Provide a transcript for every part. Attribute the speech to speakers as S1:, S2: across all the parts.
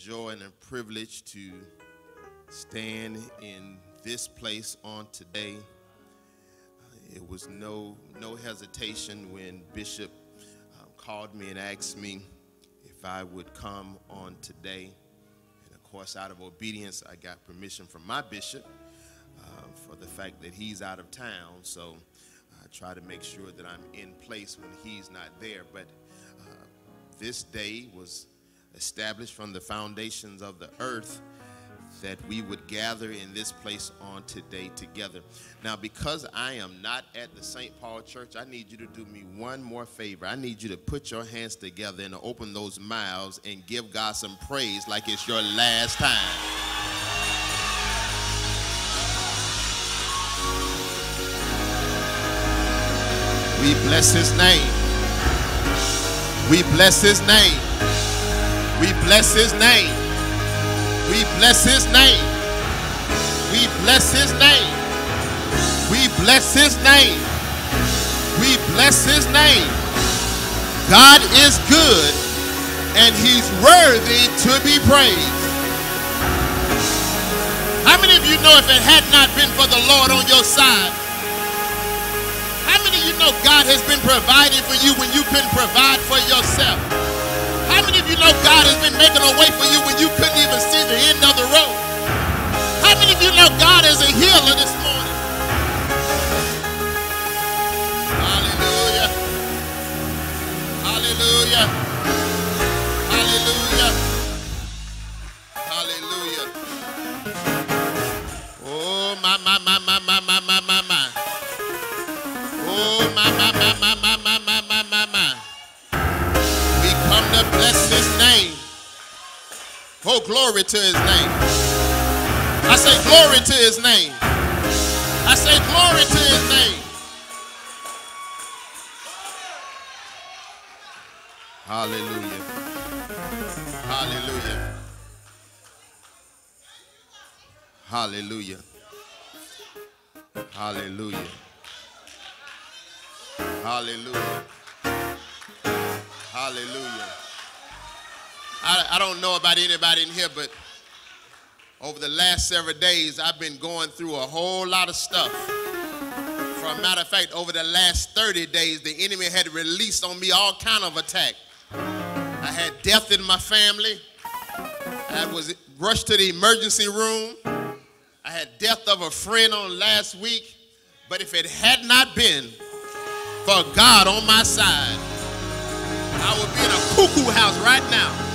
S1: joy and a privilege to stand in this place on today. It was no no hesitation when Bishop um, called me and asked me if I would come on today. And of course, out of obedience, I got permission from my bishop uh, for the fact that he's out of town. So I try to make sure that I'm in place when he's not there. But uh, this day was established from the foundations of the earth that we would gather in this place on today together. Now, because I am not at the St. Paul Church, I need you to do me one more favor. I need you to put your hands together and open those mouths and give God some praise like it's your last time. We bless his name. We bless his name. We bless his name. We bless his name. We bless his name. We bless his name. We bless his name. God is good and he's worthy to be praised. How many of you know if it had not been for the Lord on your side? How many of you know God has been providing for you when you couldn't provide for yourself? How many of you know God has been making a way for you when you couldn't even see the end of the road? How many of you know God is a healer this morning? Hallelujah. Hallelujah. Hallelujah. Hallelujah. Oh, my, my, Oh, glory to his name. I say glory to his name. I say glory to his name. Hallelujah. Hallelujah. Hallelujah. Hallelujah. Hallelujah. Hallelujah. I, I don't know about anybody in here, but over the last several days, I've been going through a whole lot of stuff. For a matter of fact, over the last 30 days, the enemy had released on me all kind of attack. I had death in my family. I was rushed to the emergency room. I had death of a friend on last week. But if it had not been for God on my side, I would be in a cuckoo house right now.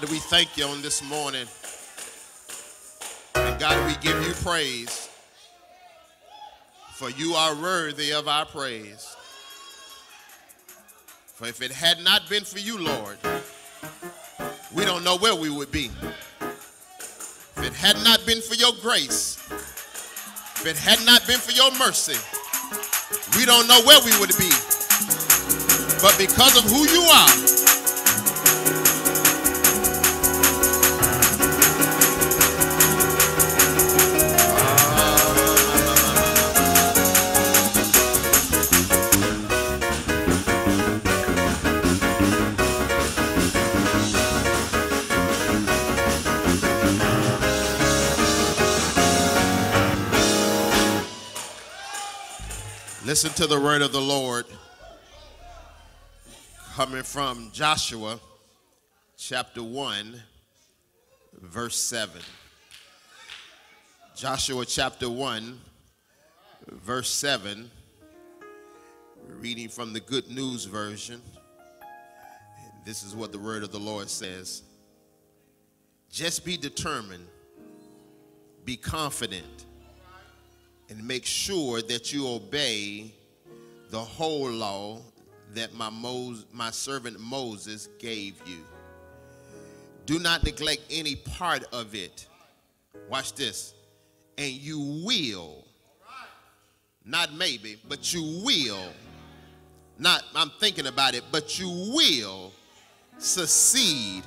S1: God, we thank you on this morning. And God, we give you praise. For you are worthy of our praise. For if it had not been for you, Lord, we don't know where we would be. If it had not been for your grace, if it had not been for your mercy, we don't know where we would be. But because of who you are, Listen to the word of the Lord coming from Joshua chapter 1, verse 7. Joshua chapter 1, verse 7, reading from the Good News Version. This is what the word of the Lord says Just be determined, be confident and make sure that you obey the whole law that my, Mos- my servant Moses gave you. Do not neglect any part of it. Watch this. And you will, not maybe, but you will not I'm thinking about it, but you will succeed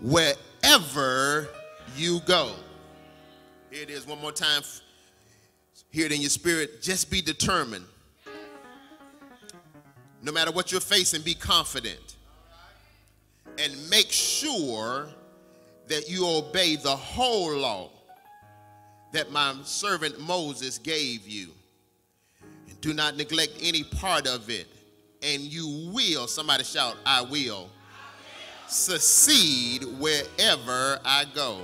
S1: wherever you go. Here it is one more time. Hear it in your spirit. Just be determined. No matter what you're facing, be confident. And make sure that you obey the whole law that my servant Moses gave you. And do not neglect any part of it. And you will, somebody shout, I will, I will. succeed wherever I go.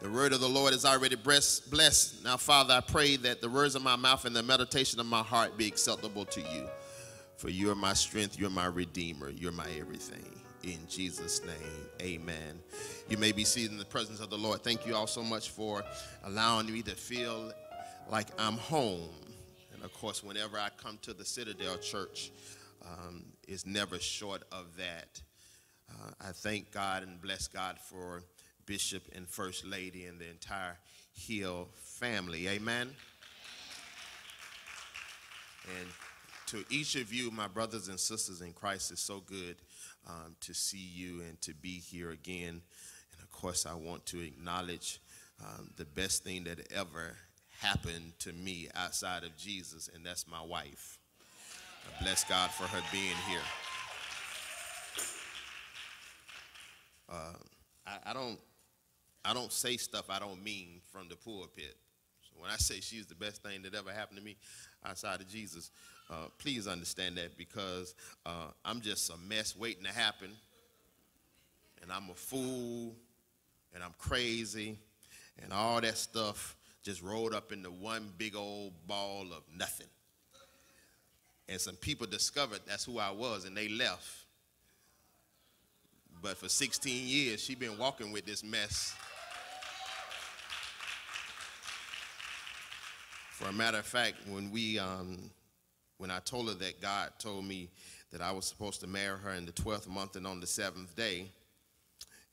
S1: The word of the Lord is already blessed. Now, Father, I pray that the words of my mouth and the meditation of my heart be acceptable to you. For you are my strength, you're my redeemer, you're my everything. In Jesus' name, amen. You may be seated in the presence of the Lord. Thank you all so much for allowing me to feel like I'm home. And of course, whenever I come to the Citadel Church, um, is never short of that. Uh, I thank God and bless God for Bishop and First Lady and the entire Hill family. Amen. And to each of you, my brothers and sisters in Christ, it's so good um, to see you and to be here again. And of course, I want to acknowledge um, the best thing that ever happened to me outside of Jesus, and that's my wife. I bless God for her being here. Uh, I, I, don't, I don't say stuff I don't mean from the pulpit. So when I say she's the best thing that ever happened to me outside of Jesus, uh, please understand that because uh, I'm just a mess waiting to happen, and I'm a fool, and I'm crazy, and all that stuff just rolled up into one big old ball of nothing. And some people discovered that's who I was, and they left. But for 16 years, she been walking with this mess. For a matter of fact, when we um, when I told her that God told me that I was supposed to marry her in the 12th month and on the seventh day,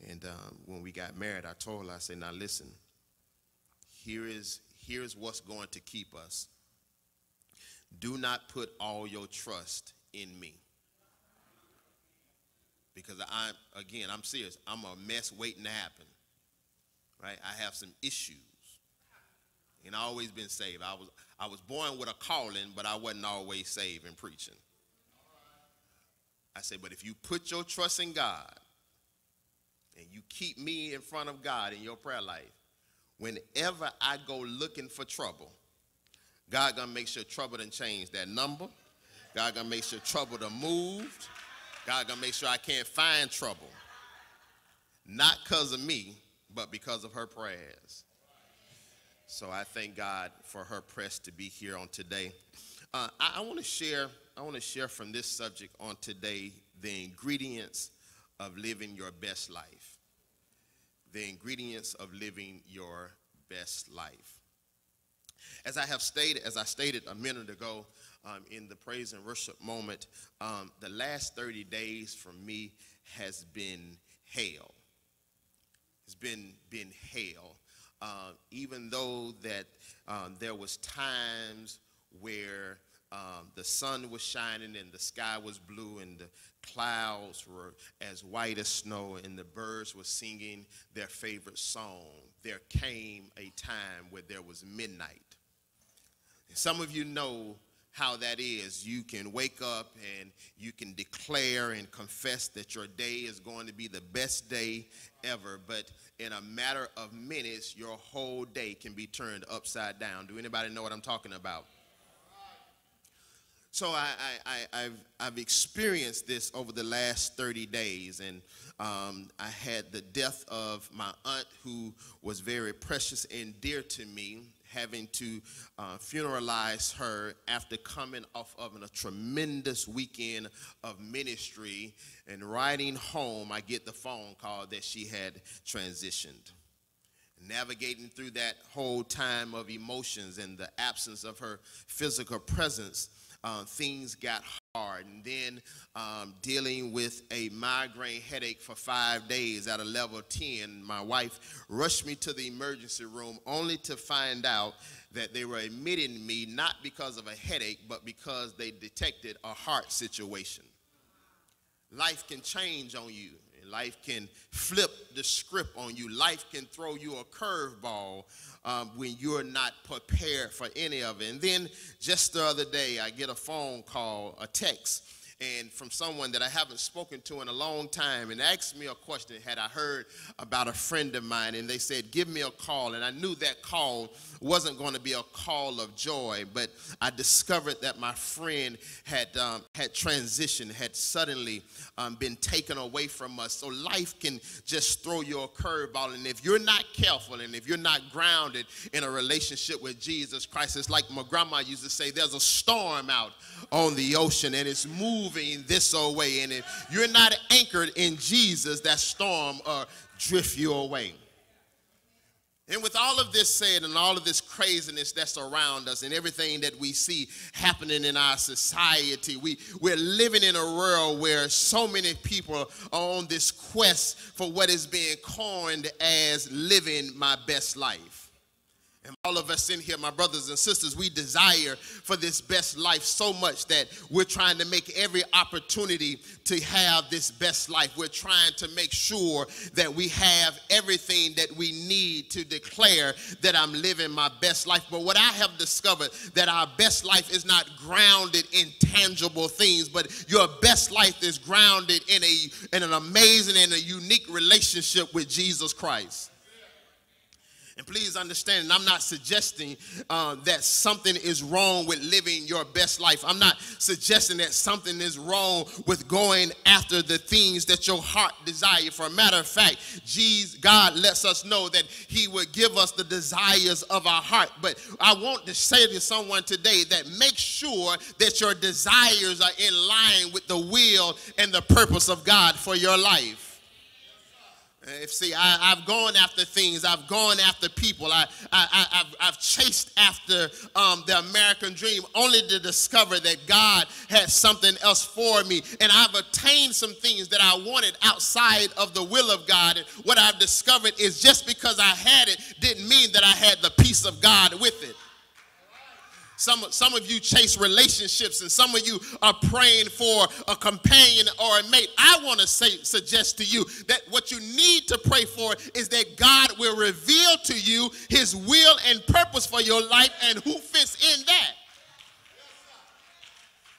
S1: and um, when we got married, I told her, I said, now listen, here is, here is what's going to keep us. Do not put all your trust in me. Because I'm, again, I'm serious. I'm a mess waiting to happen. Right? I have some issues and always been saved. I was I was born with a calling, but I wasn't always saved and preaching. I said, but if you put your trust in God and you keep me in front of God in your prayer life, whenever I go looking for trouble, God gonna make sure trouble done change that number. God gonna make sure trouble done moved. God gonna make sure I can't find trouble. Not because of me, but because of her prayers. So I thank God for her press to be here on today. Uh, I, I want to share. I want to share from this subject on today the ingredients of living your best life. The ingredients of living your best life. As I have stated, as I stated a minute ago um, in the praise and worship moment, um, the last 30 days for me has been hell. It's been been hell. Uh, even though that um, there was times where um, the sun was shining and the sky was blue and the clouds were as white as snow and the birds were singing their favorite song, there came a time where there was midnight. Some of you know how that is. You can wake up and you can declare and confess that your day is going to be the best day ever, but in a matter of minutes, your whole day can be turned upside down. Do anybody know what I'm talking about? So I, have I've experienced this over the last 30 days, and um, I had the death of my aunt, who was very precious and dear to me, having to uh, funeralize her after coming off of a tremendous weekend of ministry. And riding home, I get the phone call that she had transitioned. Navigating through that whole time of emotions and the absence of her physical presence, uh, things got hard. And then um, dealing with a migraine headache for five days at a level 10. My wife rushed me to the emergency room only to find out that they were admitting me not because of a headache, but because they detected a heart situation. Life can change on you. Life can flip the script on you. Life can throw you a curveball um, when you're not prepared for any of it. And then just the other day, I get a phone call, a text and from someone that I haven't spoken to in a long time and asked me a question had I heard about a friend of mine and they said give me a call. And I knew that call wasn't going to be a call of joy but I discovered that my friend had um, had transitioned had suddenly um, been taken away from us. So life can just throw you a curveball. And if you're not careful and if you're not grounded in a relationship with Jesus Christ it's like my grandma used to say there's a storm out on the ocean and it's moving moving this way. And if you're not anchored in Jesus, that storm uh, drift you away. And with all of this said and all of this craziness that's around us and everything that we see happening in our society, we, we're living in a world where so many people are on this quest for what is being coined as living my best life. And all of us in here, my brothers and sisters, we desire for this best life so much that we're trying to make every opportunity to have this best life. We're trying to make sure that we have everything that we need to declare that I'm living my best life. But what I have discovered that our best life is not grounded in tangible things, but your best life is grounded in a in an amazing and a unique relationship with Jesus Christ. And please understand, and I'm not suggesting uh, that something is wrong with living your best life. I'm not suggesting that something is wrong with going after the things that your heart desires. For a matter of fact, Jesus, God lets us know that He would give us the desires of our heart. But I want to say to someone today that make sure that your desires are in line with the will and the purpose of God for your life. If see, I, have gone after things. I've gone after people. I, I, have I've chased after um, the American dream only to discover that God had something else for me. And I've attained some things that I wanted outside of the will of God. And what I've discovered is just because I had it didn't mean that I had the peace of God with it. Some, some of you chase relationships and some of you are praying for a companion or a mate. I want to say, suggest to you that what you need to pray for is that God will reveal to you his will and purpose for your life and who fits in that.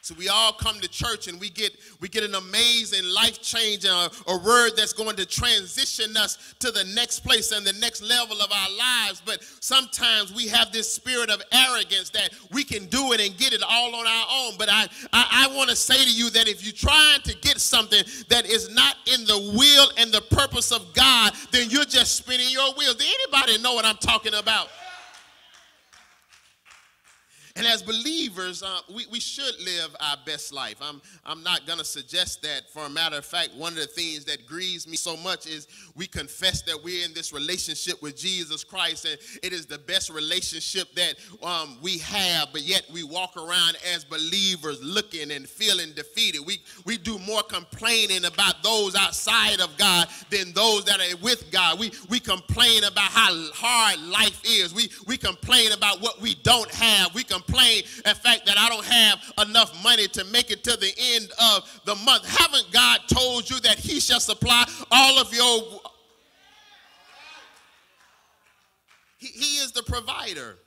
S1: So we all come to church and we get we get an amazing life change and uh, a, a, word that's going to transition us to the next place and the next level of our lives. But sometimes we have this spirit of arrogance that we can do it and get it all on our own. But I I, I want to say to you that if you're trying to get something that is not in the will and the purpose of God, then you're just spinning your wheels. Do anybody know what I'm talking about? And as believers, uh, we, we should live our best life. I'm, I'm not going to suggest that. For a matter of fact, one of the things that grieves me so much is we confess that we're in this relationship with Jesus Christ, and it is the best relationship that um, we have, but yet we walk around as believers looking and feeling defeated. We, we do more complaining about those outside of God than those that are with God. We, we complain about how hard life is. We, we complain about what we don't have. We complain complain the fact that I don't have enough money to make it to the end of the month. Haven't God told you that He shall supply all of your. He, he is the provider.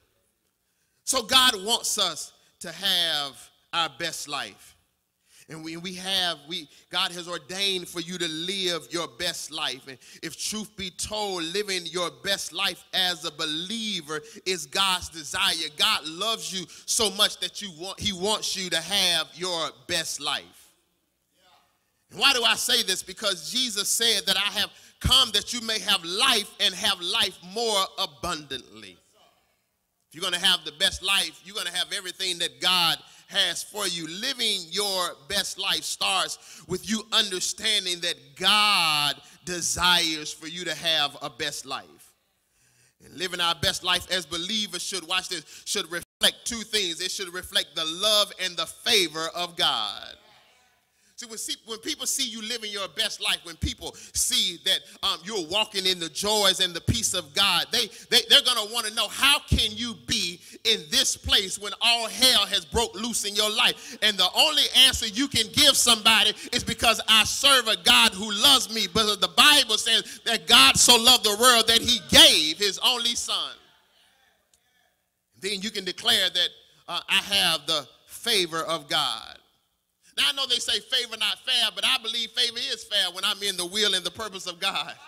S1: So God wants us to have our best life. And we, we have, we God has ordained for you to live your best life. And if truth be told, living your best life as a believer is God's desire. God loves you so much that you want, He wants you to have your best life. And why do I say this? Because Jesus said that I have come that you may have life and have life more abundantly. If you're going to have the best life, you're going to have everything that God has for you. Living your best life starts with you understanding that God desires for you to have a best life. And living our best life as believers should, watch this, should reflect two things. It should reflect the love and the favor of God. See, when, see, when people see you living your best life, when people see that um, you're walking in the joys and the peace of God, they, they, they're going to want to know how can you be in this place when all hell has broke loose in your life? And the only answer you can give somebody is because I serve a God who loves me. But the Bible says that God so loved the world that he gave his only son. Then you can declare that uh, I have the favor of God. Now, I know they say favor not fair, but I believe favor is fair when I'm in the will and the purpose of God.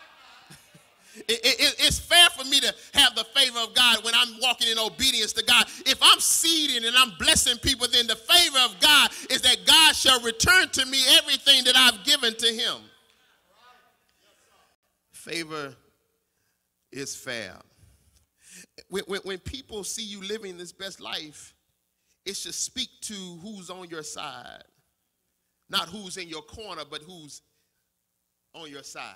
S1: It, it, it's fair for me to have the favor of God when I'm walking in obedience to God. If I'm seeding and I'm blessing people, then the favor of God is that God shall return to me everything that I've given to him. Favor is fair. When, when, when people see you living this best life, it should speak to who's on your side. Not who's in your corner, but who's on your side.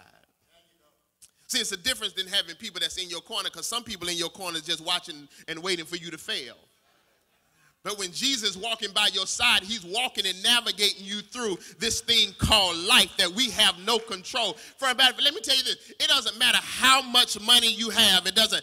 S1: See, it's a difference than having people that's in your corner because some people in your corner is just watching and waiting for you to fail. But when Jesus is walking by your side, he's walking and navigating you through this thing called life that we have no control. For about, let me tell you this, it doesn't matter how much money you have. It doesn't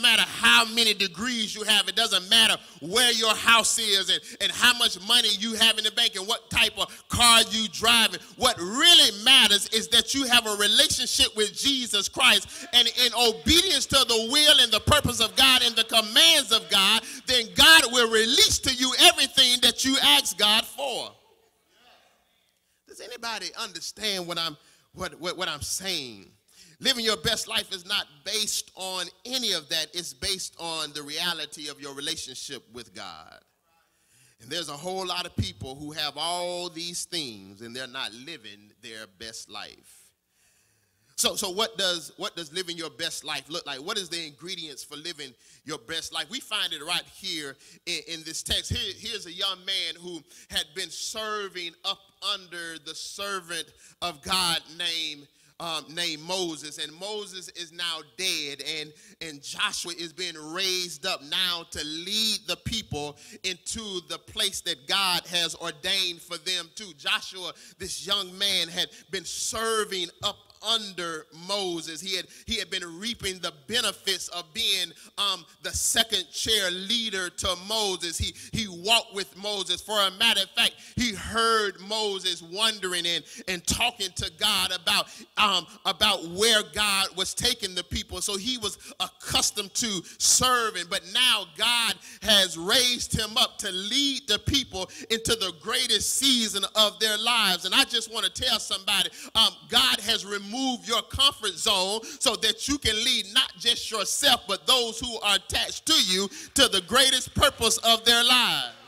S1: matter how many degrees you have. It doesn't matter where your house is and, and how much money you have in the bank and what type of car you driving. What really matters is that you have a relationship with Jesus Christ and in obedience to the will and the purpose of God and the commands of God, then God will release to you everything that you ask God for. Does anybody understand what I'm what, what, what I'm saying? Living your best life is not based on any of that. It's based on the reality of your relationship with God. And there's a whole lot of people who have all these things and they're not living their best life. So, so what does what does living your best life look like? What is the ingredients for living your best life? We find it right here in, in this text. Here, here's a young man who had been serving up under the servant of God named um, named Moses, and Moses is now dead, and, and Joshua is being raised up now to lead the people into the place that God has ordained for them to. Joshua, this young man, had been serving up under Moses. He had, he had been reaping the benefits of being um, the second chair leader to Moses. He, he walked with Moses. For a matter of fact, he heard Moses wondering and, and talking to God about, um, about where God was taking the people. So he was accustomed to serving. But now God has raised him up to lead the people into the greatest season of their lives. And I just want to tell somebody um, God has removed Move your comfort zone so that you can lead not just yourself, but those who are attached to you to the greatest purpose of their lives.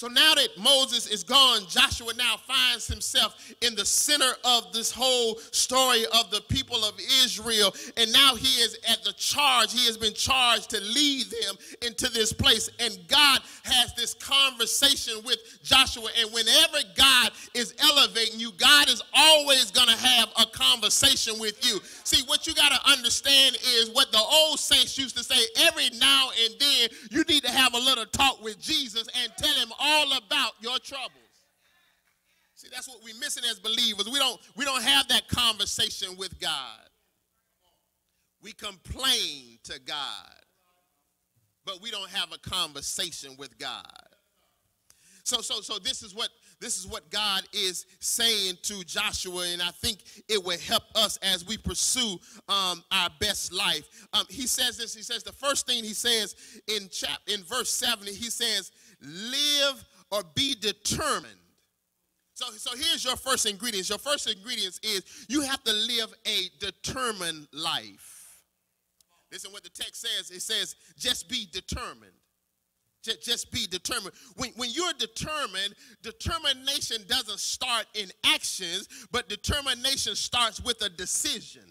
S1: So now that Moses is gone, Joshua now finds himself in the center of this whole story of the people of Israel. And now he is at the charge. He has been charged to lead them into this place. And God has this conversation with Joshua. And whenever God is elevating you, God is always going to have a conversation with you. See, what you got to understand is what the old saints used to say every now and then, you need to have a little talk with Jesus and tell him all all about your troubles. See, that's what we're missing as believers. We don't, we don't have that conversation with God. We complain to God, but we don't have a conversation with God. So, so, so this is what this is what God is saying to Joshua, and I think it will help us as we pursue um, our best life. Um, he says this. He says the first thing he says in chap in verse seven. He says, "Live or be determined. So, so here's your first ingredients. Your first ingredients is you have to live a determined life. Listen what the text says. It says, just be determined. Just, be determined. When, when you're determined, determination doesn't start in actions, but determination starts with a decision.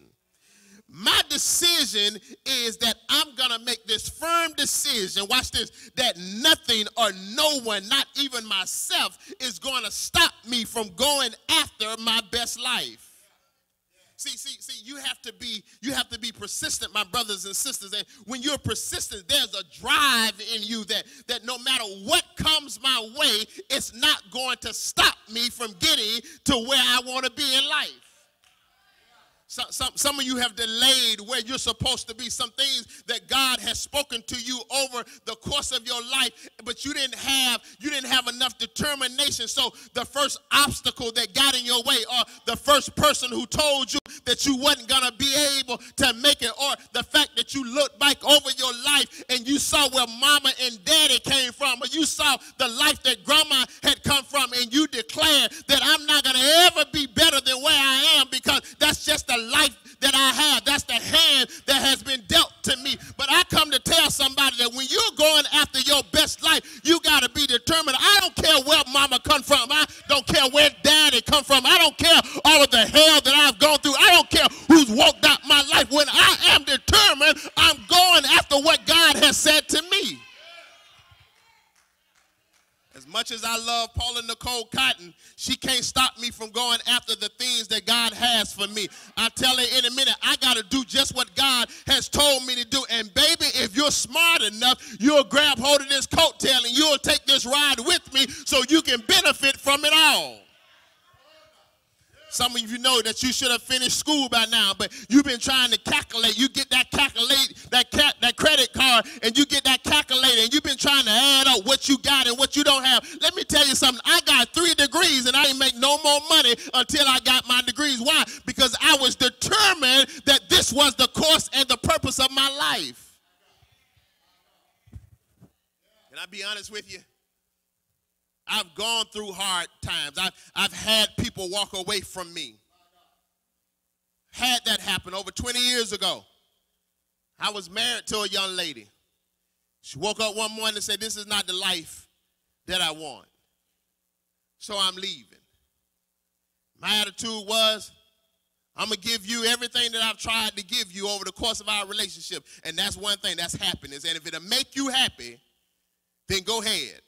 S1: My decision is that I'm going to make this firm decision, watch this, that nothing or no one, not even myself, is going to stop me from going after my best life. See, see, see, you have to be, you have to be persistent, my brothers and sisters. And when you're persistent, there's a drive in you that, that no matter what comes my way, it's not going to stop me from getting to where I want to be in life. Some, some, some of you have delayed where you're supposed to be. Some things that God has spoken to you over the course of your life, but you didn't have you didn't have enough determination. So the first obstacle that got in your way, or the first person who told you that you wasn't gonna be able to make it, or the fact that you looked back over your life and you saw where mama and daddy came from, or you saw the life that grandma had come from, and you declared that I'm not gonna ever be better than where I am because that's just the life that I have. That's the hand that has been dealt to me. But I come to tell somebody that when you're going after your best life, you got to be determined. I don't care where mama come from. I don't care where daddy come from. I you should have finished school by now, but you've been trying to calculate. You get that calculate that that credit card, and you get that calculator, and you've been trying to add up what you got and what you don't have. Let me tell you something. I got three degrees, and I didn't make no more money until I was married to a young lady. She woke up one morning and said, This is not the life that I want. So I'm leaving. My attitude was, I'm going to give you everything that I've tried to give you over the course of our relationship. And that's one thing, that's happiness. And if it'll make you happy, then go ahead.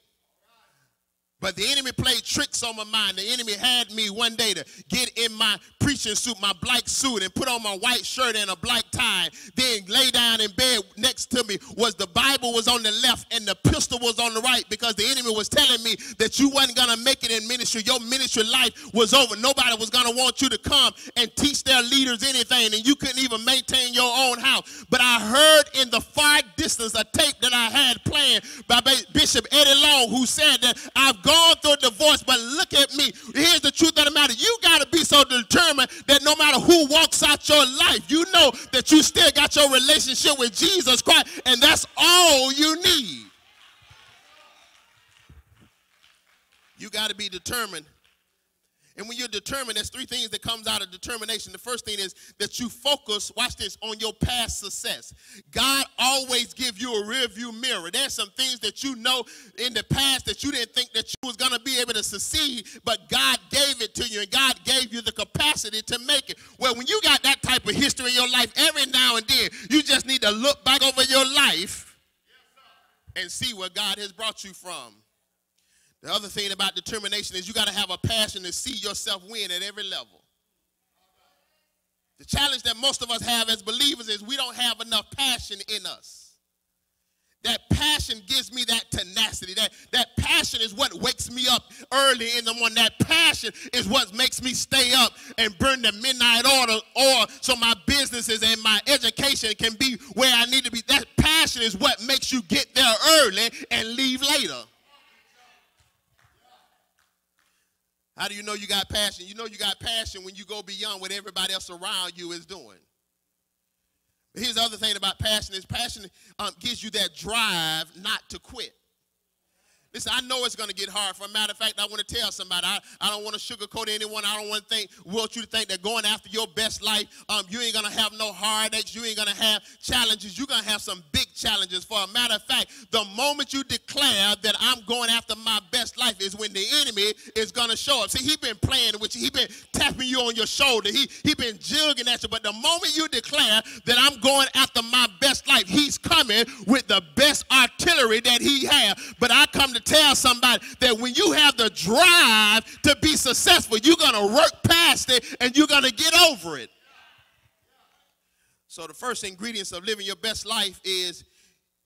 S1: But the enemy played tricks on my mind. The enemy had me one day to get in my suit, my black suit, and put on my white shirt and a black tie. Then lay down in bed next to me was the Bible was on the left and the pistol was on the right because the enemy was telling me that you wasn't gonna make it in ministry. Your ministry life was over. Nobody was gonna want you to come and teach their leaders anything, and you couldn't even maintain your own house. But I heard in the far distance a tape that I had playing by Bishop Eddie Long, who said that I've gone gone through a divorce, but look at me. Here's the truth of the matter. You got to be so determined that no matter who walks out your life, you know that you still got your relationship with Jesus Christ, and that's all you need. You got to be determined and when you're determined, there's three things that comes out of determination. The first thing is that you focus, watch this, on your past success. God always give you a rear view mirror. There's some things that you know in the past that you didn't think that you was going to be able to succeed, but God gave it to you and God gave you the capacity to make it. Well, when you got that type of history in your life, every now and then, you just need to look back over your life and see where God has brought you from. The other thing about determination is you got to have a passion to see yourself win at every level. The challenge that most of us have as believers is we don't have enough passion in us. That passion gives me that tenacity. That, that passion is what wakes me up early in the morning. That passion is what makes me stay up and burn the midnight oil, or so my businesses and my education can be where I need to be. That passion is what makes you get there early and leave later. How do you know you got passion? You know you got passion when you go beyond what everybody else around you is doing. But here's the other thing about passion is passion um, gives you that drive not to quit. Listen, I know it's going to get hard. For a matter of fact, I want to tell somebody. I, I don't want to sugarcoat anyone. I don't want to think, want you to think that going after your best life, um, you ain't going to have no heartaches. You ain't going to have challenges. You're going to have some big challenges. For a matter of fact, the moment you declare that I'm going after my best life is when the enemy is going to show up. See, he been playing with you. He been tapping you on your shoulder. He, he been jigging at you. But the moment you declare that I'm going after my best life, he's coming with the best artillery that he has. But I come to tell somebody that when you have the drive to be successful, you're going to work past it and you're going to get over it. So the first ingredients of living your best life is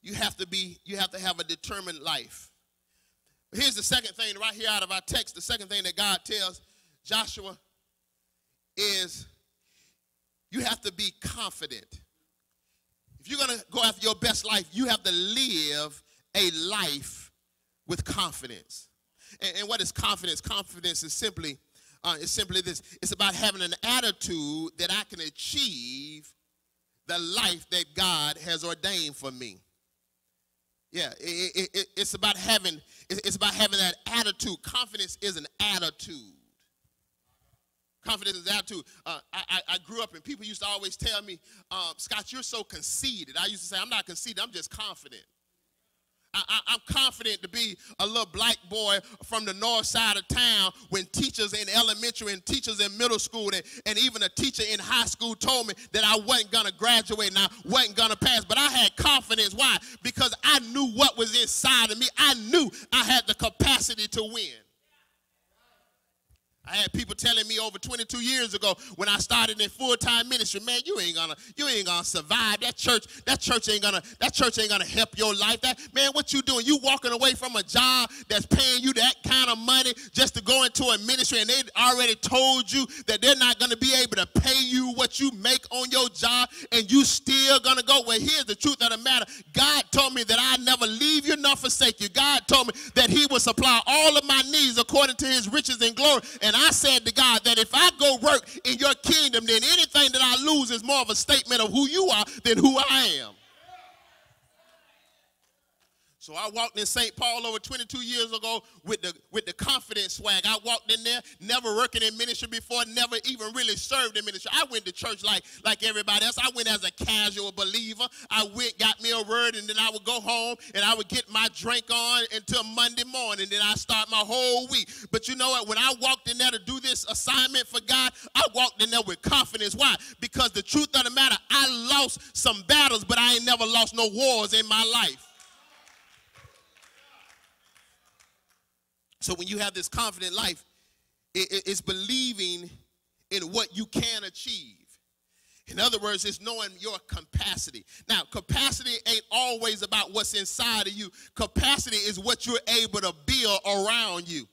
S1: you have to be, you have to have a determined life. Here's the second thing right here out of our text. The second thing that God tells Joshua is you have to be confident. If you're going to go after your best life, you have to live a life with confidence. And, and what is confidence? Confidence is simply, uh, is simply this. It's about having an attitude that I can achieve the life that God has ordained for me. Yeah, it, it, it, it's about having it's about having that attitude. Confidence is an attitude. Confidence is attitude. Uh, I, I, grew up and people used to always tell me, um, Scott, you're so conceited. I used to say, I'm not conceited, I'm just confident. I, am confident to be a little black boy from the north side of town when teachers in elementary and teachers in middle school and, and even a teacher in high school told me that I wasn't going to graduate and I wasn't going to pass. But I had confidence. Why? Because I knew what was inside of me. I knew I had the capacity to win. I had people telling me over 22 years ago when I started in full-time ministry, man, you ain't gonna, you ain't gonna survive. That church, that church ain't gonna, that church ain't gonna help your life. That man, what you doing? You walking away from a job that's paying you that kind of money just to go into a ministry, and they already told you that they're not gonna be able to pay you what you make on your job, and you still gonna go. Well, here's the truth of the matter. God told me that I never leave you nor forsake you. God told me that He will supply all of my needs according to His riches and glory, and I said to God that if I go work in your kingdom, then anything that I lose is more of a statement of who you are than who I am. So I walked in St. Paul over 22 years ago with the with the confidence swag. I walked in there, never working in ministry before, never even really served in ministry. I went to church like like everybody else. I went as a casual believer. I went, got me a word, and then I would go home and I would get my drink on until Monday morning. And Then I start my whole week. But you know what? When I walked in there to do this assignment for God, I walked in there with confidence. Why? Because the truth of the matter, I lost some battles, but I ain't never lost no wars in my life. So when you have this confident life, it, it's believing in what you can achieve. In other words, it's knowing your capacity. Now, capacity ain't always about what's inside of you. Capacity is what you're able to build around you.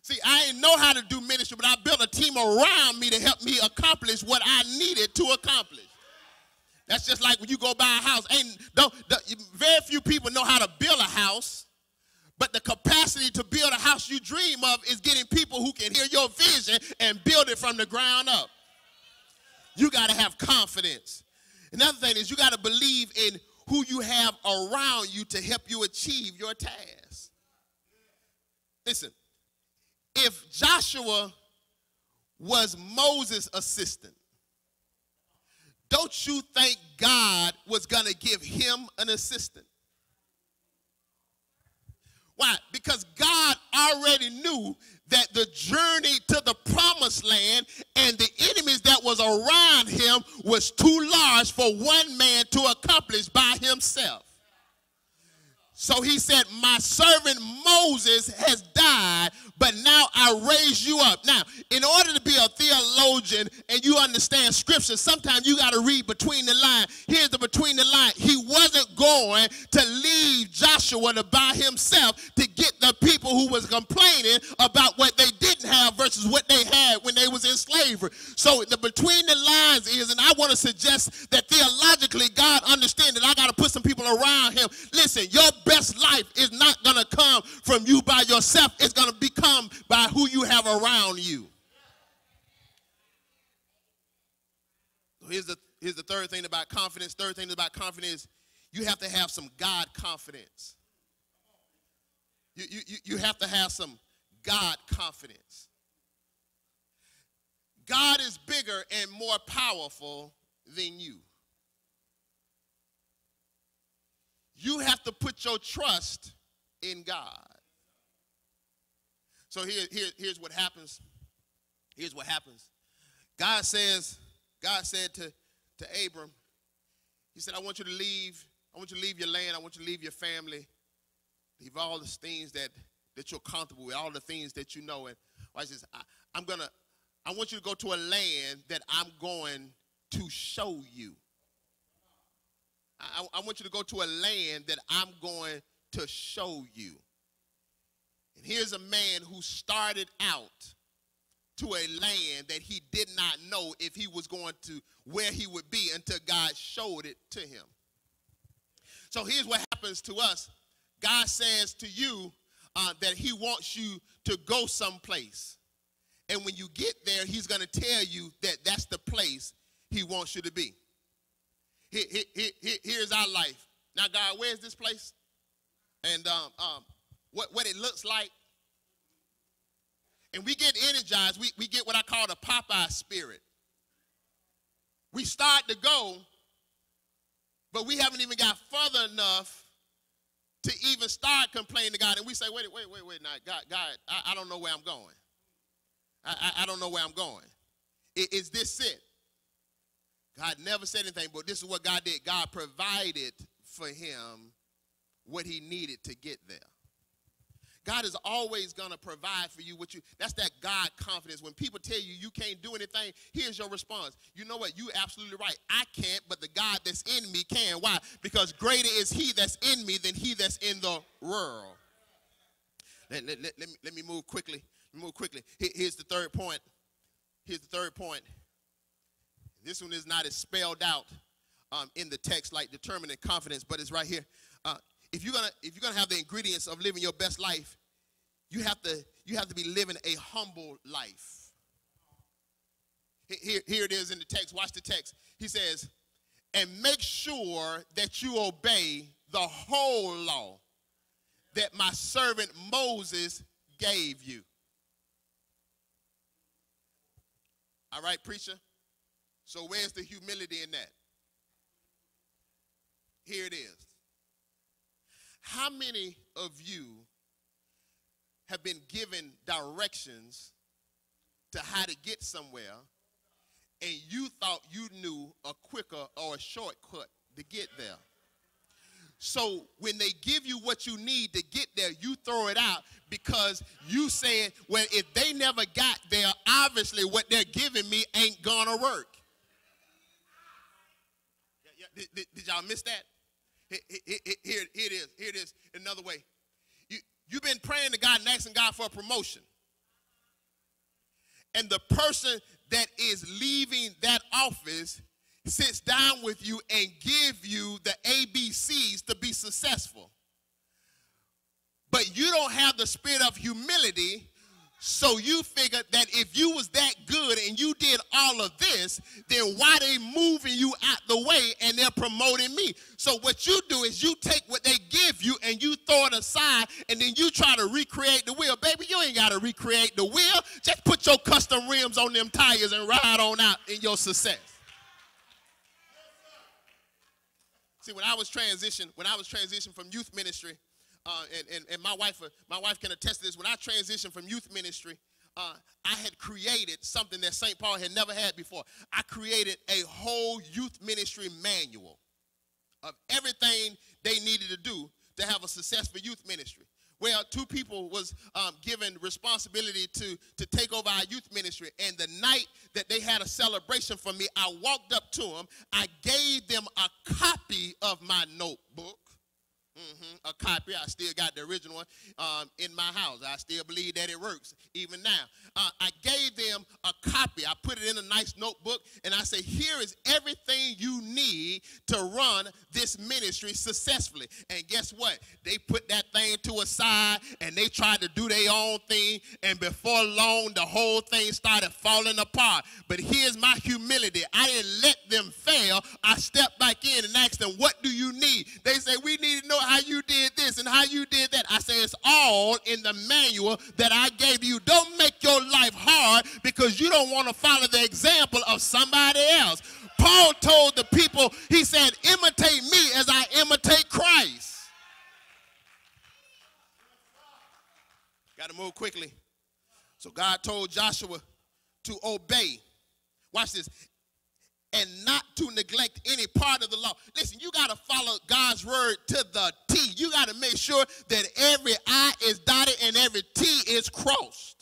S1: See, I didn't know how to do ministry, but I built a team around me to help me accomplish what I needed to accomplish. That's just like when you go buy a house. Ain't don't, very few people know how to build a house. But the capacity to build a house you dream of is getting people who can hear your vision and build it from the ground up. You got to have confidence. Another thing is you got to believe in who you have around you to help you achieve your task. Listen, if Joshua was Moses' assistant, don't you think God was going to give him an assistant? Why? Because God already knew that the journey to the promised land and the enemies that was around him was too large for one man to accomplish by himself. So he said, My servant Moses has died, but now I raise you up. Now, in order to be a theologian and you understand scripture, sometimes you got to read between the lines. Here's the between the line. He wasn't going to leave Joshua to by himself to get the people who was complaining about what they have versus what they had when they was in slavery. So the between the lines is, and I want to suggest that theologically God understands that I got to put some people around him. Listen, your best life is not going to come from you by yourself. It's going to become by who you have around you. So here's the, here's the third thing about confidence. Third thing about confidence, you have to have some God confidence. You, you, you have to have some God confidence. God is bigger and more powerful than you. You have to put your trust in God. So here, here, here's what happens. Here's what happens. God says, God said to, to Abram, He said, I want you to leave, I want you to leave your land, I want you to leave your family, leave all the things that, that you're comfortable with, all the things that you know. And watch this, I, I'm gonna, I want you to go to a land that I'm going to show you. I, I, want you to go to a land that I'm going to show you. And here's a man who started out to a land that he did not know if he was going to where he would be until God showed it to him. So here's what happens to us God says to you uh, that he wants you to go someplace. And when you get there, he's going to tell you that that's the place he wants you to be. Here, here, here, here's our life. Now, God, where's this place? And um, um, what, what it looks like. And we get energized. We, we get what I call the Popeye spirit. We start to go, but we haven't even got further enough to even start complaining to God. And we say, wait, wait, wait, wait, now, God, God, I, I don't know where I'm going. I, I, I don't know where I'm going. Is this it? God never said anything, but this is what God did. God provided for him what he needed to get there. God is always going to provide for you what you that's that God confidence. When people tell you you can't do anything, here's your response. You know what? You absolutely right. I can't, but the God that's in me can. Why? Because greater is he that's in me than he that's in the world. Let, let, let, let me, let me move quickly. Move quickly. Here's the third point. Here's the third point. This one is not as spelled out um, in the text like determined confidence, but it's right here. Uh, if you're gonna if you're gonna have the ingredients of living your best life, you have to you have to be living a humble life. Here, here it is in the text. Watch the text. He says, and make sure that you obey the whole law that my servant Moses gave you. All right, preacher? So where's the humility in that? Here it is. How many of you have been given directions to how to get somewhere and you thought you knew a quicker or a shortcut to get there? So when they give you what you need to get there, you throw it out because you said, well, if they never got there, obviously what they're giving me ain't gonna work. Did, did, did y'all miss that? Here, here, here it is. Here it is. Another way. You, you've been praying to God and asking God for a promotion. And the person that is leaving that office sits down with you and give you the ABCs to be successful. But you don't have the spirit of humility so you figured that if you was that good and you did all of this, then why they moving you out the way and they're promoting me? So what you do is you take what they give you and you throw it aside and then you try to recreate the wheel. Baby, you ain't got to recreate the wheel. Just put your custom rims on them tires and ride on out in your success. See, when I was transitioned, when I was transitioned from youth ministry uh, and, and, and my wife, uh, my wife can attest to this. When I transitioned from youth ministry, uh, I had created something that St. Paul had never had before. I created a whole youth ministry manual of everything they needed to do to have a successful youth ministry. Well, two people was um, given responsibility to, to take over our youth ministry. And the night that they had a celebration for me, I walked up to them. I gave them a copy of my notebook. Mm-hmm. A copy. I still got the original one um, in my house. I still believe that it works even now. Uh, I gave them a copy. I put it in a nice notebook and I say, here is everything you need to run this ministry successfully. And guess what? They put that thing to a side and they tried to do their own thing. And before long, the whole thing started falling apart. But here's my humility. I didn't let them fail. I stepped back in and asked them, what do you need? They say, we need to know how you did this and how you did that. I say it's all in the manual that I gave you. Don't make your life hard because you don't want to follow the example of somebody else. Paul told the people, he said, imitate me as I imitate Christ. Got to move quickly. So God told Joshua to obey. Watch this and not to neglect any part of the law. Listen, you got to follow God's word to the T. You got to make sure that every I is dotted and every T is crossed.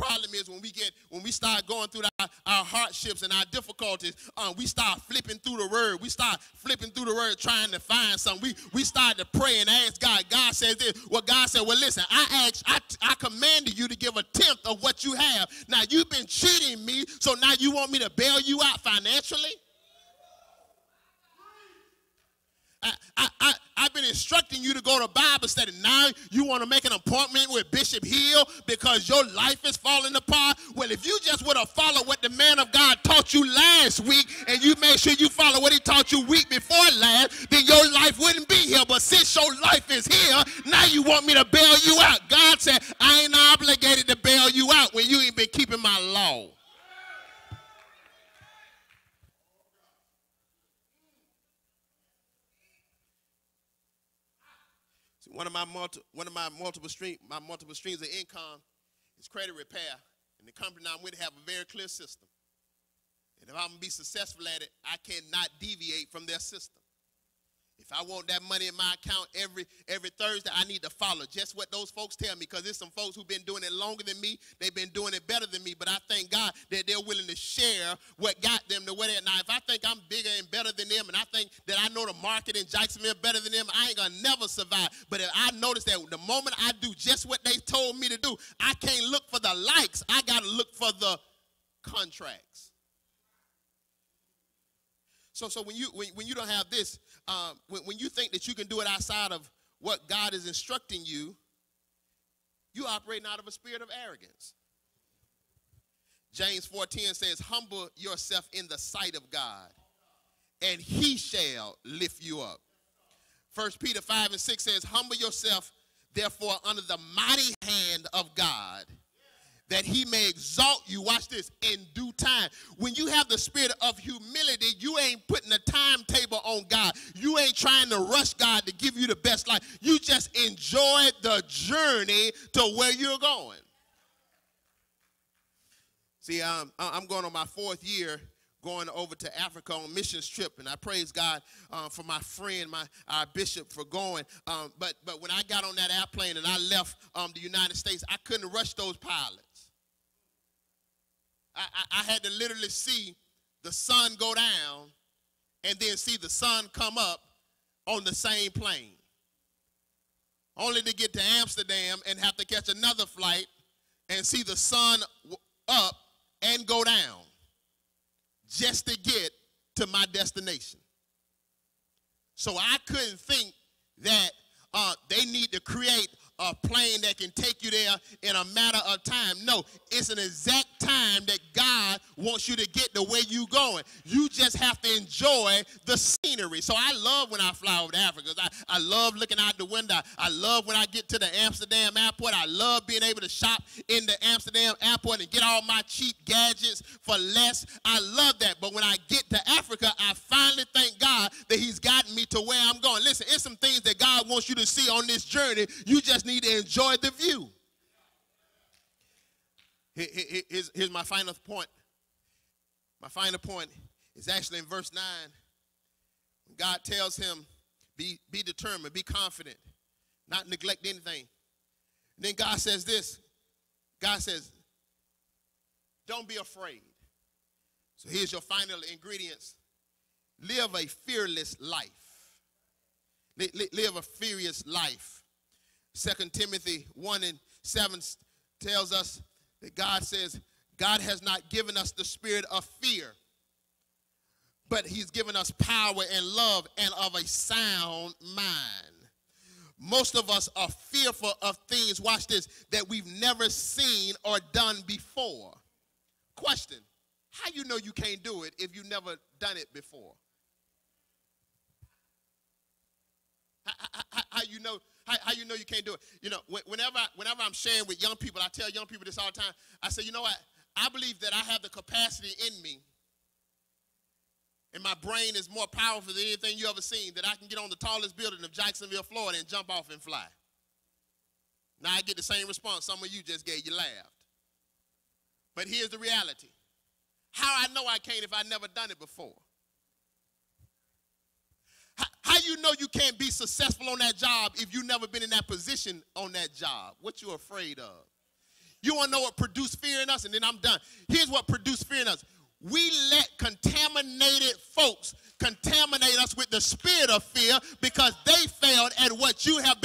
S1: Problem is when we get when we start going through our, our hardships and our difficulties, um, we start flipping through the word. We start flipping through the word trying to find something. We we start to pray and ask God. God says this. Well, God said, Well, listen, I asked, I, I commanded you to give a tenth of what you have. Now you've been cheating me, so now you want me to bail you out financially? I, I, I, I've been instructing you to go to Bible study. Now you want to make an appointment with Bishop Hill because your life is falling apart. Well, if you just would have followed what the man of God taught you last week and you made sure you follow what he taught you week before last, then your life wouldn't be here. But since your life is here, now you want me to bail you out. God said, I ain't obligated to bail you out when you ain't been keeping my law. One of my multi, one of my multiple stream, my multiple streams of income is credit repair, and the company I'm with have a very clear system. And if I'm gonna be successful at it, I cannot deviate from their system. I want that money in my account every every Thursday, I need to follow just what those folks tell me because there's some folks who've been doing it longer than me. They've been doing it better than me, but I thank God that they're willing to share what got them to where they're Now, if I think I'm bigger and better than them, and I think that I know the market in Jacksonville better than them, I ain't gonna never survive. But if I notice that the moment I do just what they told me to do, I can't look for the likes. I gotta look for the contracts. So, so when you when, when you don't have this, um, when, when you think that you can do it outside of what God is instructing you, you operating out of a spirit of arrogance. James 4:10 says, "Humble yourself in the sight of God, and He shall lift you up." First Peter 5 and 6 says, "Humble yourself, therefore, under the mighty hand of God." That he may exalt you, watch this, in due time. When you have the spirit of humility, you ain't putting a timetable on God. You ain't trying to rush God to give you the best life. You just enjoy the journey to where you're going. See, um, I'm going on my fourth year going over to Africa on missions trip, and I praise God uh, for my friend, my our bishop, for going. Um, but but when I got on that airplane and I left um, the United States, I couldn't rush those pilots. I, I, had to literally see the sun go down and then see the sun come up on the same plane. Only to get to Amsterdam and have to catch another flight and see the sun up and go down just to get to my destination. So I couldn't think that uh, they need to create a plane that can take you there in a matter of time. No, it's an exact time that God wants you to get the way you going. You just have to enjoy the scenery. So I love when I fly over to Africa. I, I love looking out the window. I love when I get to the Amsterdam airport. I love being able to shop in the Amsterdam airport and get all my cheap gadgets for less. I love that. But when I get to Africa, I finally thank God that He's gotten me to where I'm going. Listen, it's some things that God wants you to see on this journey. You just need to enjoy the view. Here's, here's my final point. My final point is actually in verse 9. When God tells him, be, be determined, be confident, not neglect anything. And then God says this God says, don't be afraid. So here's your final ingredients live a fearless life. Live a furious life. Second Timothy 1 and 7 tells us that God says, God has not given us the spirit of fear, but He's given us power and love and of a sound mind. Most of us are fearful of things, watch this, that we've never seen or done before. Question How you know you can't do it if you've never done it before? How, how, how you know how, how you know you can't do it? You know, whenever, I, whenever I'm sharing with young people, I tell young people this all the time. I say, you know what? I believe that I have the capacity in me, and my brain is more powerful than anything you ever seen, that I can get on the tallest building of Jacksonville, Florida, and jump off and fly. Now I get the same response some of you just gave, you laughed. But here's the reality. How I know I can't if I've never done it before. How you know you can't be successful on that job if you've never been in that position on that job? What you afraid of? You want to know what produced fear in us? And then I'm done. Here's what produced fear in us. We let contaminated folks contaminate us with the spirit of fear because they failed at what you have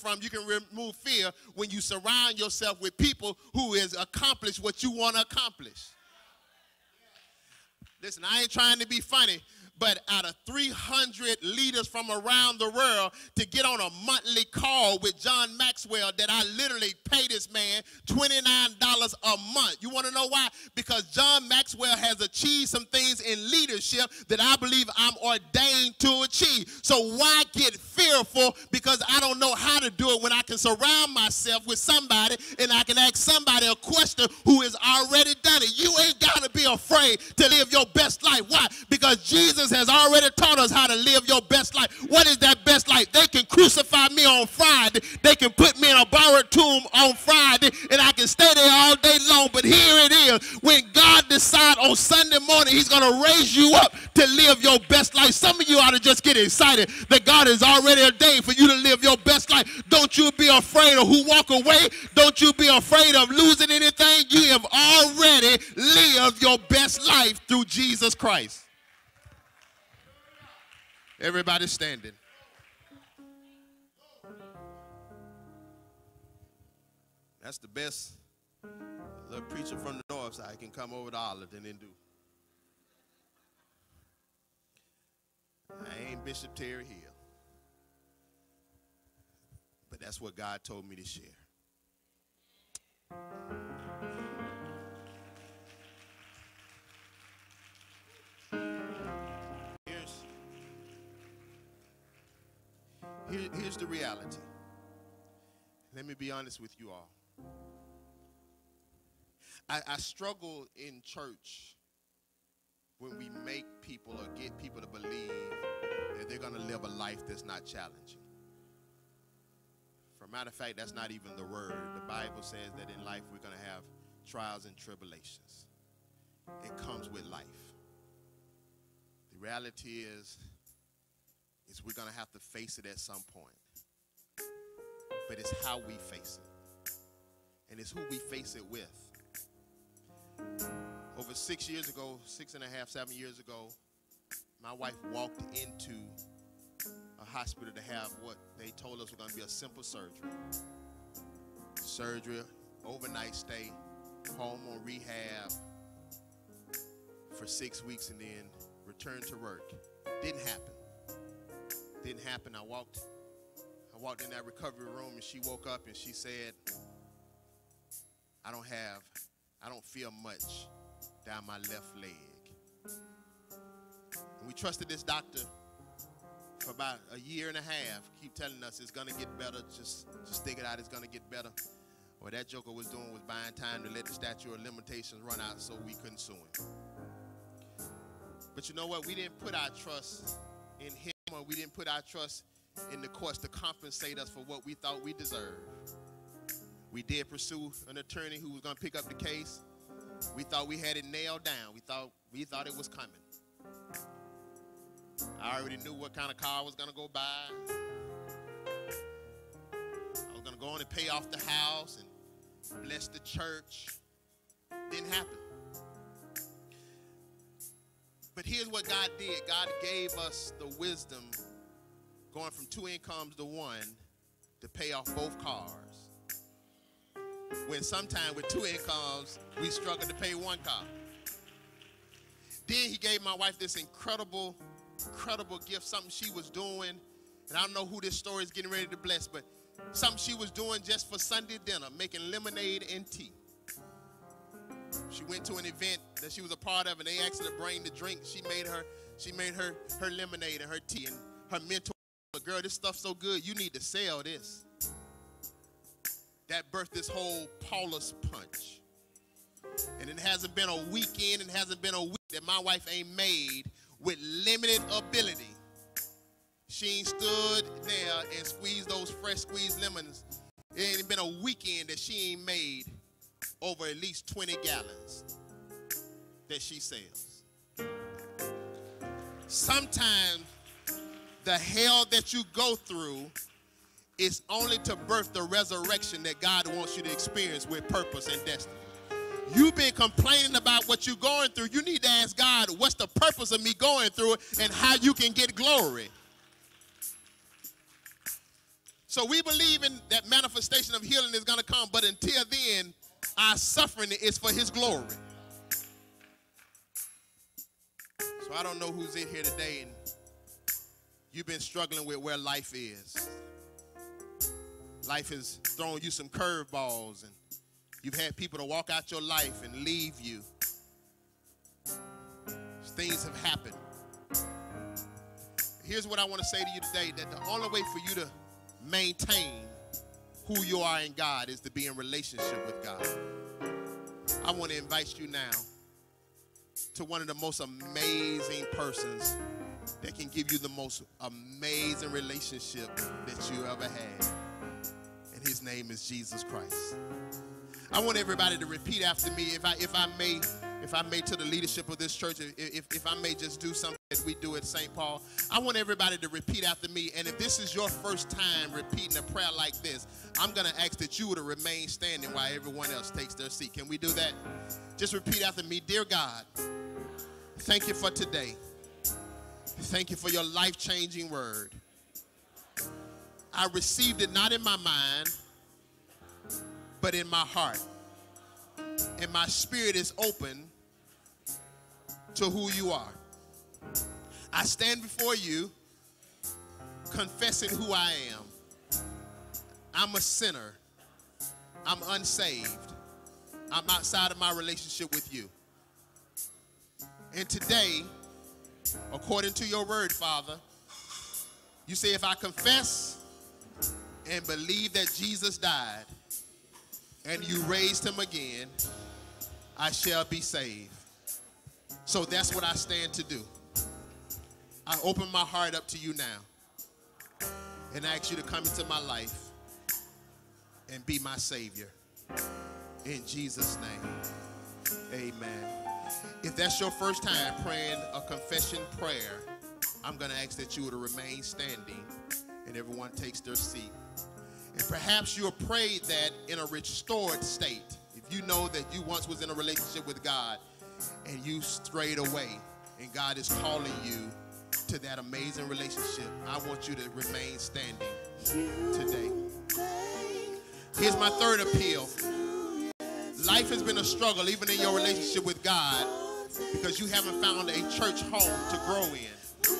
S1: from. You can remove fear when you surround yourself with people who has accomplished what you want to accomplish. Listen, I ain't trying to be funny, but out of 300 leaders from around the world to get on a monthly call with John Maxwell that I literally pay this man $29 a month. You want to know why? Because John Maxwell has achieved some things in leadership that I believe I'm ordained to achieve. So why get fearful because I don't know how to do it when I can surround myself with somebody and I can ask somebody a question who has already done it. You ain't got to be afraid to live your best life. Why? Because Jesus Jesus has already taught us how to live your best life. What is that best life? They can crucify me on Friday. They can put me in a borrowed tomb on Friday, and I can stay there all day long. But here it is. When God decides on Sunday morning, He's going to raise you up to live your best life. Some of you ought to just get excited that God has already ordained for you to live your best life. Don't you be afraid of who walk away. Don't you be afraid of losing anything. You have already lived your best life through Jesus Christ. Everybody standing. That's the best little preacher from the north side can come over to Arlington and then do. I ain't Bishop Terry Hill. But that's what God told me to share. Here, here's the reality. Let me be honest with you all. I, I struggle in church when we make people or get people to believe that they're going to live a life that's not challenging. For a matter of fact, that's not even the word. The Bible says that in life we're going to have trials and tribulations. It comes with life. The reality is is we're going to have to face it at some point. But it's how we face it, and it's who we face it with. Over six years ago, six and a half, seven years ago, my wife walked into a hospital to have what they told us was going to be a simple surgery. Surgery, overnight stay, home on rehab for six weeks, and then return to work. Didn't happen. Didn't happen. I walked, I walked in that recovery room and she woke up and she said, I don't have, I don't feel much down my left leg. And we trusted this doctor for about a year and a half, keep telling us it's gonna get better, just just stick it out, it's gonna get better. What that joker was doing was buying time to let the statute of limitations run out so we couldn't sue him. But you know what? We didn't put our trust in him we didn't put our trust in the courts to compensate us for what we thought we deserved. We did pursue an attorney who was going to pick up the case. We thought we had it nailed down. We thought we thought it was coming. I already knew what kind of car I was going to go buy. I was going to go on and pay off the house and bless the church. Didn't happen. But here's what God did God gave us the wisdom going from two incomes to one to pay off both cars. When sometimes with two incomes, we struggle to pay one car. Then he gave my wife this incredible, incredible gift, something she was doing. And I don't know who this story is getting ready to bless, but something she was doing just for Sunday dinner, making lemonade and tea. She went to an event that she was a part of, and they asked her to bring the drink. She made her, she made her her lemonade and her tea. And her mentor, girl, this stuff's so good, you need to sell this. That birthed this whole Paula's punch. And it hasn't been a weekend, and hasn't been a week that my wife ain't made with limited ability. She ain't stood there and squeezed those fresh squeezed lemons. It ain't been a weekend that she ain't made over at least 20 gallons. that she sells. Sometimes the hell that you go through is only to birth the resurrection that God wants you to experience with purpose and destiny. You've been complaining about what you're going through. You need to ask God, what's the purpose of me going through it and how you can get glory. So we believe in that manifestation of healing is going to come, but until then, our suffering is for his glory. So I don't know who's in here today and you've been struggling with where life is. Life has thrown you some curveballs and you've had people to walk out your life and leave you. Things have happened. Here's what I want to say to you today that the only way for you to maintain who you are in God is to be in relationship with God. I want to invite you now to one of the most amazing persons that can give you the most amazing relationship that you ever had. And his name is Jesus Christ. I want everybody to repeat after me, if I if I may, if I may to the leadership of this church, if, if I may just do something that we do at St. Paul, I want everybody to repeat after me. And if this is your first time repeating a prayer like this, I'm going to ask that you would remain standing while everyone else takes their seat. Can we do that? Just repeat after me. Dear God, thank you for today. Thank you for your life-changing word. I received it not in my mind, but in my heart. And my spirit is open to who you are. I stand before you confessing who I am. I'm a sinner. I'm unsaved. I'm outside of my relationship with you. And today, according to your word, Father, you say if I confess and believe that Jesus died and you raised him again, I shall be saved. So that's what I stand to do. I open my heart up to you now and ask you to come into my life and be my Savior. In Jesus' name, amen. If that's your first time praying a confession prayer, I'm going to ask that you would remain standing and everyone takes their seat. And perhaps you have prayed that in a restored state. If you know that you once was in a relationship with God and you strayed away and God is calling you to that amazing relationship, I want you to remain standing today. Here's my third appeal. Life has been a struggle, even in your relationship with God, because you haven't found a church home to grow in.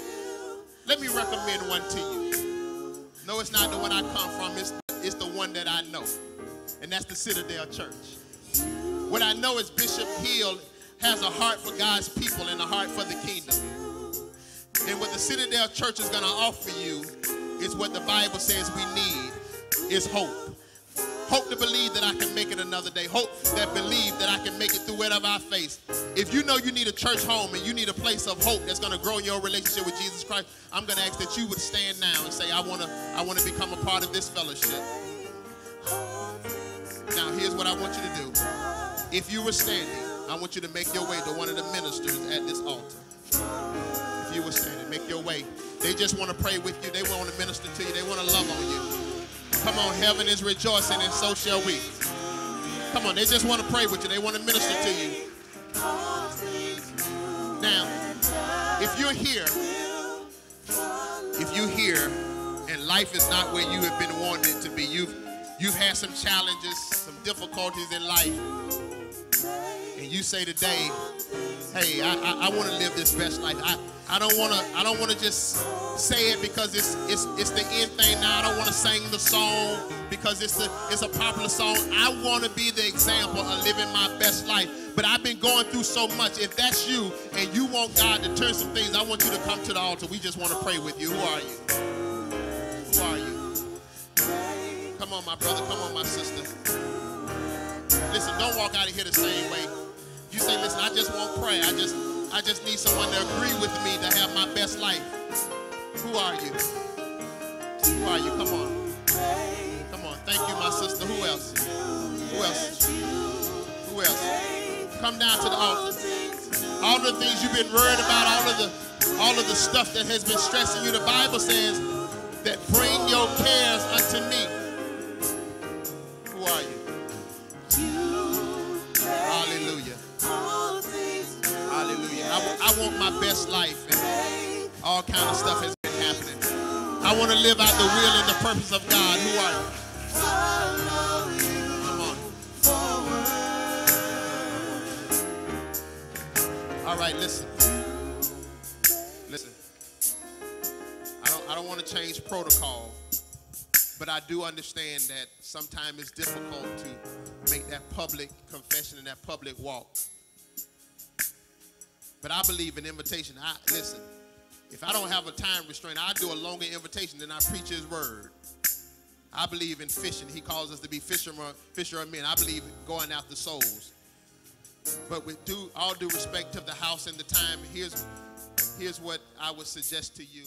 S1: Let me recommend one to you. No, it's not the one I come from, it's, it's the one that I know, and that's the Citadel Church. What I know is Bishop Hill has a heart for God's people and a heart for the kingdom. And what the Citadel Church is going to offer you is what the Bible says we need is hope. Hope to believe that I can make it another day. Hope that believe that I can make it through whatever I face. If you know you need a church home and you need a place of hope that's going to grow your relationship with Jesus Christ, I'm going to ask that you would stand now and say, I want to I want to become a part of this fellowship. Now, here's what I want you to do. If you were standing, I want you to make your way to one of the ministers at this altar. If you were standing, make your way. They just want to pray with you. They want to minister to you. They want to love on you. Come on, heaven is rejoicing, and so shall we. Come on, they just want to pray with you. They want to minister to you. Now, if you're here, if you're here and life is not where you have been it to be, you've you've had some challenges, some difficulties in life, you say today, hey, I, I, I want to live this best life. I, I don't want to I don't want to just say it because it's it's it's the end thing now. I don't want to sing the song because it's a it's a popular song. I want to be the example of living my best life. But I've been going through so much. If that's you and you want God to turn some things, I want you to come to the altar. We just want to pray with you. Who are you? Who are you? Come on, my brother. Come on, my sister. Listen, don't walk out of here the same way. You say, listen, I just want prayer. I just I just need someone to agree with me to have my best life. Who are you? Who are you? Come on. Come on. Thank you, my sister. Who else? Who else? Who else? Come down to the altar. all the things you've been worried about, all of the all of the stuff that has been stressing you, the Bible says that bring your cares unto me. Life and all kind of stuff has been happening. I want to live out the will and the purpose of God. Who are you? Come on. All right, listen. Listen. I don't I don't want to change protocol, but I do understand that sometimes it's difficult to make that public confession and that public walk. But I believe in invitation. I listen. If I don't have a time restraint, I do a longer invitation than I preach His word. I believe in fishing. He calls us to be fishermen, fisher of men. I believe in going after souls. But with due, all due respect to the house and the time, here's here's what I would suggest to you.